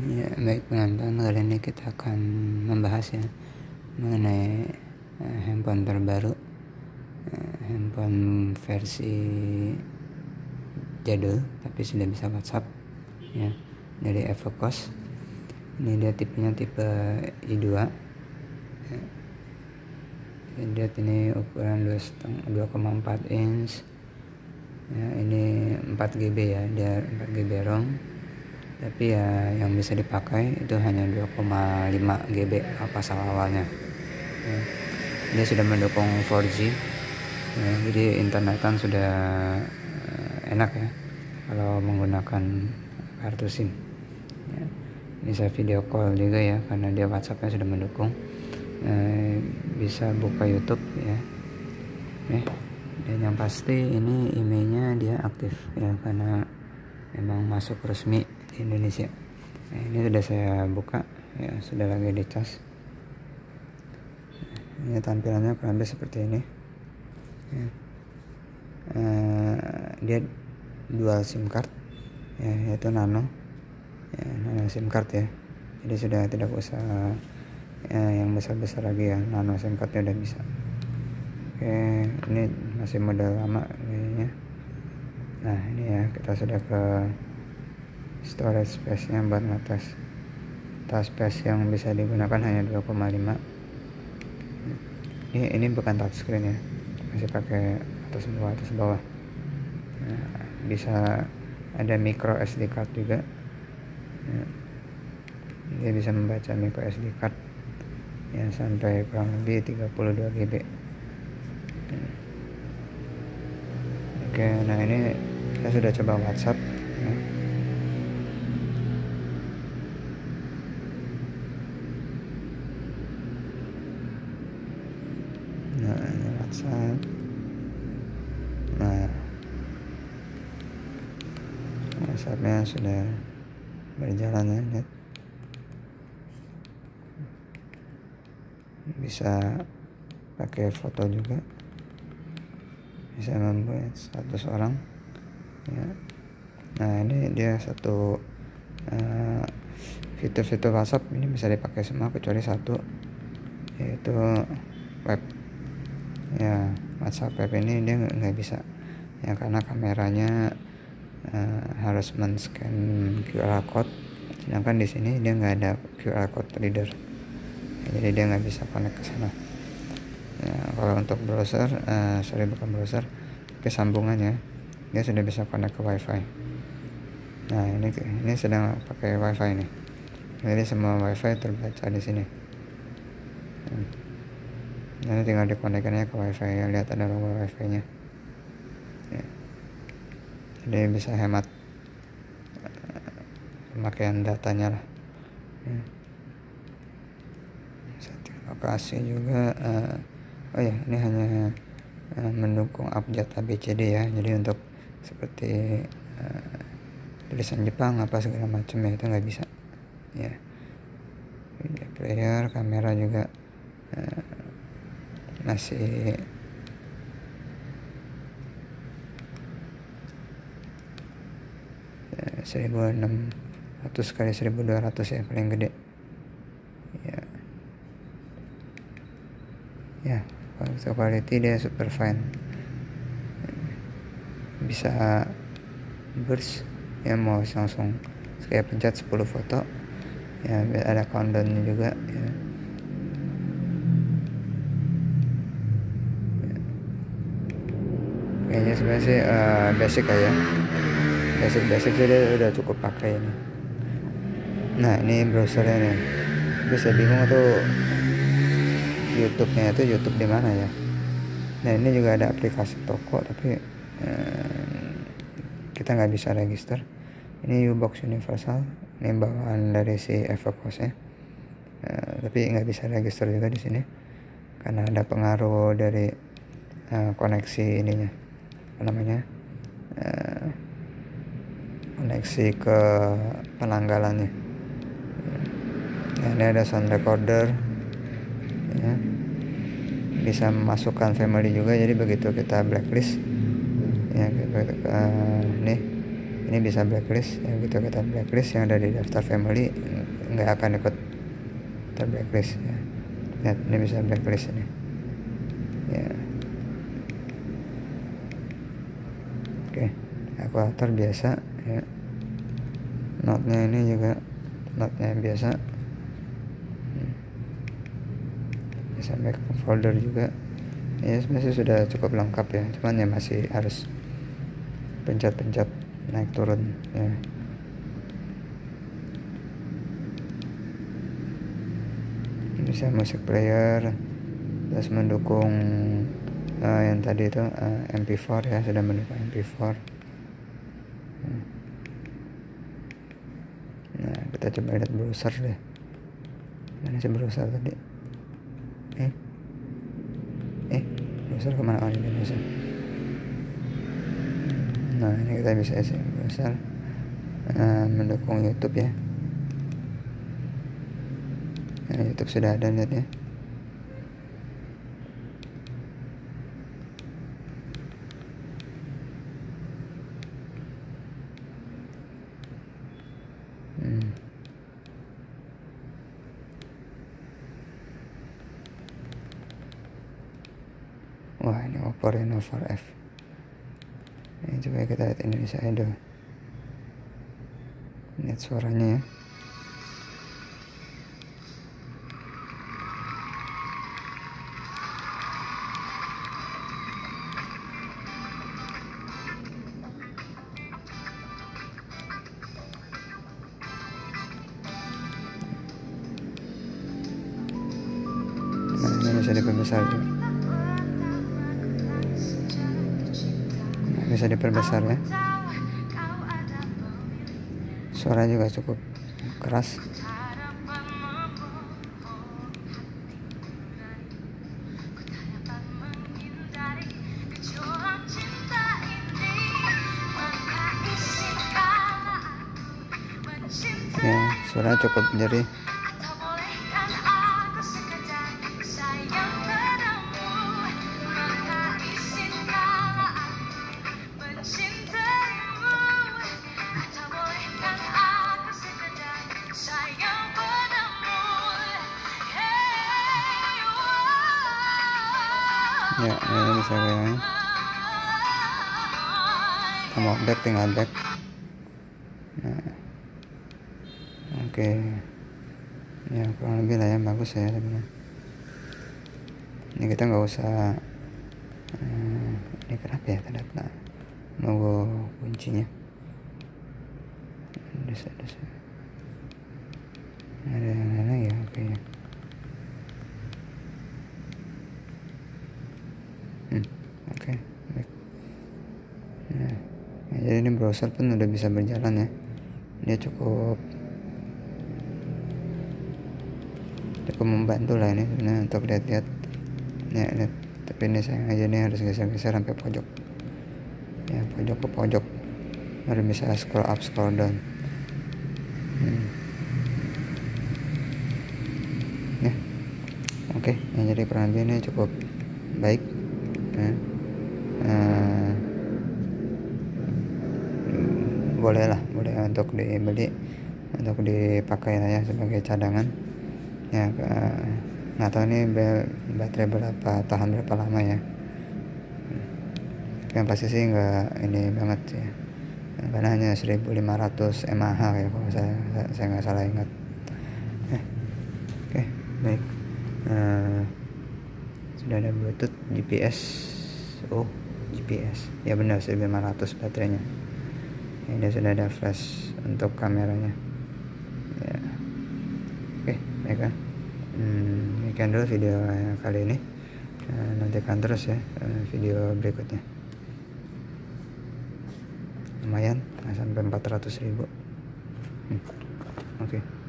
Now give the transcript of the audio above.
Ya, baik penonton, kali ini kita akan membahas ya mengenai uh, handphone terbaru, uh, handphone versi jadul tapi sudah bisa WhatsApp ya dari Evocos. Ini dia tipenya tipe i2. Ya. Lihat ini ukuran 2,4 inch. Ya, ini 4 GB ya, dia 4 GB ROM tapi ya yang bisa dipakai itu hanya 2,5 GB pasal awalnya. Ya. dia sudah mendukung 4G ya, jadi internet kan sudah uh, enak ya kalau menggunakan kartu SIM. Ya. bisa video call juga ya karena dia WhatsAppnya sudah mendukung. Uh, bisa buka YouTube ya. Eh, dan yang pasti ini emailnya dia aktif ya karena memang masuk resmi Indonesia. Nah, ini sudah saya buka. Ya sudah lagi dicas ini tampilannya kurang lebih seperti ini. Ya. uh, dia dual sim card. Ya yaitu nano. Ya, nano sim card ya. Jadi sudah tidak usah ya, yang besar-besar lagi ya. Nano sim cardnya udah bisa. Oke ini masih model lama kayaknya. Nah ini ya kita sudah ke storage space nya buat ngetes tas space yang bisa digunakan hanya 2,5 ini ini bukan touchscreen ya masih pakai atas bawah atas bawah nah, bisa ada micro SD card juga ya. dia bisa membaca micro SD card yang sampai kurang lebih 32 GB oke nah ini saya sudah coba WhatsApp ya. nah WhatsApp nah. WhatsAppnya sudah berjalan ya lihat bisa pakai foto juga. Bisa membuat status orang. Ya. Nah ini dia satu uh, fitur-fitur WhatsApp. Ini bisa dipakai semua kecuali satu yaitu web ya WhatsApp web ini dia nggak bisa. Ya karena kameranya uh, harus men-scan QR code. Sedangkan di sini dia nggak ada QR code reader. Ya, jadi dia nggak bisa connect ke sana. Ya, kalau untuk browser uh, sorry bukan browser tapi sambungannya dia sudah bisa connect ke wifi. Nah ini ini sedang pakai wifi nih. Jadi semua wifi terbaca di sini. Hmm. Nanti tinggal dikonekkannya ke wifi ya lihat ada logo wifi nya ya. jadi bisa hemat uh, pemakaian datanya lah. Ya. lokasi juga uh, oh ya ini hanya uh, mendukung update ABCD ya. Jadi untuk seperti uh, tulisan Jepang apa segala macam ya itu nggak bisa. Ya. Player kamera juga masih seribu enam ratus kali seribu dua ratus ya paling gede. Ya. Ya untuk quality dia super fine. Bisa burst ya mau langsung saya pencet 10 foto. Ya ada countdownnya juga ya kayaknya sebenarnya sih uh, basic aja basic basic sih dia udah cukup pakai ini. Nah ini browsernya nih. Bisa bingung tuh YouTube-nya itu YouTube di mana ya? Nah ini juga ada aplikasi toko tapi uh, kita nggak bisa register. Ini U-Box Universal ini bawaan dari si Evocos ya. Uh, tapi nggak bisa register juga di sini karena ada pengaruh dari uh, koneksi ininya apa namanya uh, koneksi ke penanggalannya. Nah, ini ada sound recorder ya. Bisa memasukkan family juga jadi begitu kita blacklist ya uh, nih ini bisa blacklist ya gitu kita blacklist yang ada di daftar family nggak akan ikut ter blacklist ya. Lihat ini bisa blacklist ini ya oke equator biasa ya. Notnya ini juga notnya biasa. Hmm. bisa back folder juga. Ya sebenarnya sudah cukup lengkap ya. Cuman ya masih harus pencet-pencet naik turun ya. Bisa musik player terus mendukung uh, yang tadi itu uh, MP4 ya sudah mendukung MP4 hmm. nah kita coba lihat browser deh. Mana sih browser tadi? Eh? Eh browser ke mana? Oh ini browser. Nah ini kita bisa isi browser uh, mendukung YouTube ya. Nah, YouTube sudah ada lihat ya hmm. Reno 4F Ini coba kita lihat Indonesia Idol Lihat suaranya ya. Nah ini bisa juga bisa diperbesar ya. Suara juga cukup keras. Ya suara cukup jerih ya ini bisa kayaknya mau back tinggal back nah oke. Ya kurang lebih lah ya bagus ya sebenarnya ini kita nggak usah hmm, ini kenapa ya ternyata logo kuncinya. Desa desa ada yang lain lagi ya oke ya hmm, oke baik nah, ya, jadi ini browser pun udah bisa berjalan ya. Dia cukup cukup membantu lah ini sebenarnya untuk lihat-lihat. Ya lihat tapi ini saya aja nih harus geser-geser sampai pojok. Ya pojok ke pojok. Baru bisa scroll up scroll down. Hmm. ya oke. Ya, jadi kurang lebih ini cukup baik. Ya. Uh, boleh lah boleh untuk dibeli untuk dipakai lah ya sebagai cadangan. Ya nggak tahu ini baterai berapa tahan berapa lama ya. Yang pasti sih nggak ini banget ya karena hanya 1500 mAh ya kalau saya saya nggak salah ingat. Eh, oke baik. Uh, sudah ada bluetooth GPS oh GPS ya benar 1500 baterainya ini sudah ada flash untuk kameranya. Ya. Oke baik kan? Hmm, demikian dulu video kali ini. Uh, nantikan terus ya uh, video berikutnya. Lumayan sampai 400 ribu. Hmm. oke. okay.